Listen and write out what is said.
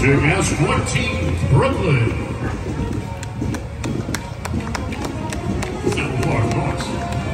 to guess what team Brooklyn. South Park North.